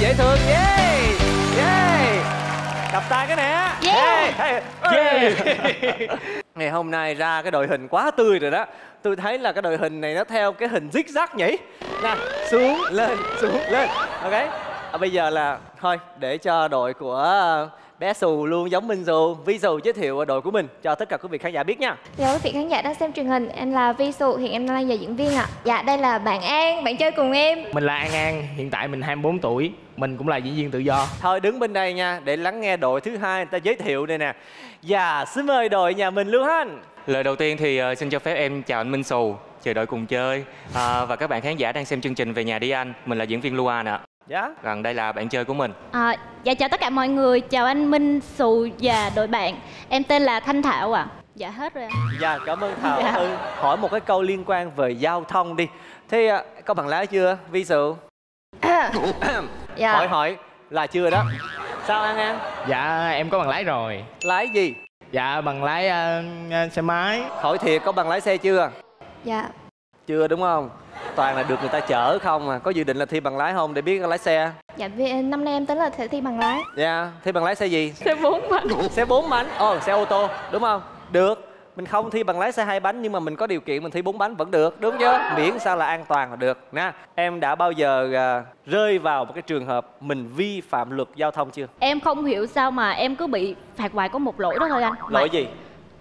dễ thương. Yeah yeah cặp tay cái nè. Yeah. Yeah, yeah. ngày hôm nay ra cái đội hình quá tươi rồi đó. Tôi thấy là cái đội hình này nó theo cái hình zigzag nhỉ. Nè xuống lên xuống lên. Ok. À, bây giờ là thôi để cho đội của bé xù luôn giống minh dù vi xù giới thiệu đội của mình cho tất cả quý vị khán giả biết nha Chào quý vị khán giả đang xem truyền hình, em là Vi Sụ, hiện em đang là diễn viên ạ. Dạ, đây là bạn An, bạn chơi cùng em. Mình là An An, hiện tại mình 24 tuổi Mình cũng là diễn viên tự do thôi đứng bên đây nha để lắng nghe đội thứ hai người ta giới thiệu đây nè dạ xin mời đội nhà mình luôn ha Lời đầu tiên thì ờ, xin cho phép em chào anh Minh Sù, chờ đợi cùng chơi à, và các bạn khán giả đang xem chương trình Về nhà đi anh. Mình là diễn viên Luan ạ. Dạ. Còn đây là bạn chơi của mình. À, dạ chào tất cả mọi người, chào anh Minh, Sù và đội bạn. Em tên là Thanh Thảo ạ. Dạ hết rồi. ạ. Dạ cảm ơn Thảo. Dạ. ừ, Hỏi một cái câu liên quan về giao thông đi. Thế à, có bằng lái chưa Vi Sự Dạ, Hỏi hỏi là chưa đó. Sao An An Dạ em có bằng lái rồi. Lái gì? Dạ bằng lái ờ, xe máy. Hỏi thiệt có bằng lái xe chưa? Dạ, Chưa đúng không Toàn là được người ta chở không à? Có dự định là thi bằng lái không để biết lái xe? Dạ năm nay em tính là sẽ thi bằng lái. Dạ Thi bằng lái xe gì? Xe bốn bánh. Xe 4 bánh? Ồ xe ô tô đúng không? Được. Mình không thi bằng lái xe hai bánh nhưng mà mình có điều kiện mình thi bốn bánh vẫn được đúng chưa? Miễn sao là an toàn là được nè em đã bao giờ à, rơi vào một cái trường hợp mình vi phạm luật giao thông chưa? Em không hiểu sao mà em cứ bị phạt hoài có một lỗi đó thôi anh. Mà- lỗi gì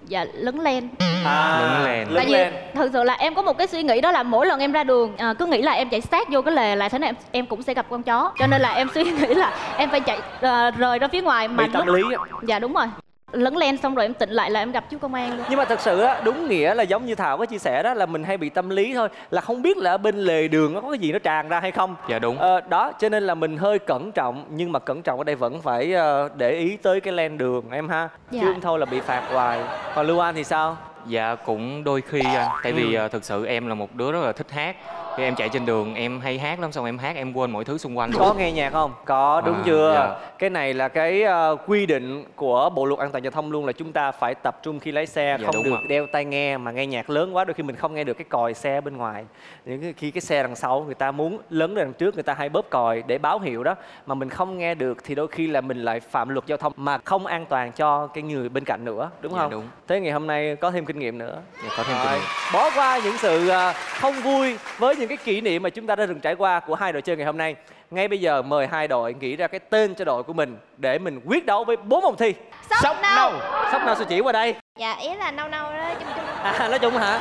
Dạ lấn len. à, Lấn lấn Tại vì lên thực sự là em có một cái suy nghĩ đó là mỗi lần em ra đường à, cứ nghĩ là em chạy sát vô cái lề là thế này em, em cũng sẽ gặp con chó. Cho nên là em suy nghĩ là em phải chạy à, rời ra phía ngoài mà bị tâm lúc- lý. Dạ đúng rồi. Lấn len xong rồi em tỉnh lại là em gặp chú công an luôn. nhưng mà thật sự á đúng nghĩa là giống như thảo có chia sẻ đó là mình hay bị tâm lý thôi là không biết là ở bên lề đường nó có cái gì nó tràn ra hay không Dạ đúng. Ờ, đó cho nên là mình hơi cẩn trọng nhưng mà cẩn trọng ở đây vẫn phải ờ, để ý tới cái len đường em ha Dạ. chứ không thôi là bị phạt hoài còn lưu an thì sao Dạ cũng đôi khi anh. Tại vì ờ, thực sự em là một đứa rất là thích hát. Khi em chạy trên đường em hay hát lắm xong em hát em quên mọi thứ xung quanh. có nghe nhạc không có đúng À, chưa dạ. cái này là cái ờ, quy định của bộ luật an toàn giao thông luôn là chúng ta phải tập trung khi lái xe Dạ, không được ạ. đeo tai nghe mà nghe nhạc lớn quá đôi khi mình không nghe được cái còi xe bên ngoài những cái- khi cái xe đằng sau người ta muốn lên đằng trước người ta hay bóp còi để báo hiệu đó mà mình không nghe được thì đôi khi là mình lại phạm luật giao thông mà không an toàn cho cái người bên cạnh nữa đúng Dạ, không đúng. thế ngày hôm nay có thêm kinh nghiệm nữa Dạ, có thêm kinh nghiệm. bỏ qua những sự ờ, không vui với những cái kỷ niệm mà chúng ta đã từng trải qua của hai đội chơi ngày hôm nay ngay bây giờ mời hai đội nghĩ ra cái tên cho đội của mình để mình quyết đấu với bốn vòng thi sóc nâu. sóc nào sẽ chỉ qua đây Dạ, ý là nâu nâu đó, chung chung. à, nói chung hả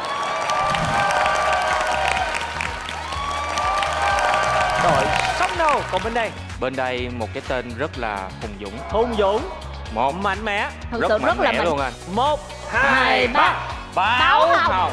đội sóc nâu còn bên đây Bên đây một cái tên rất là hùng dũng. hùng dũng Một mạnh mẽ Thật sự rất là mẽ mạnh. luôn anh. một hai ba báo hồng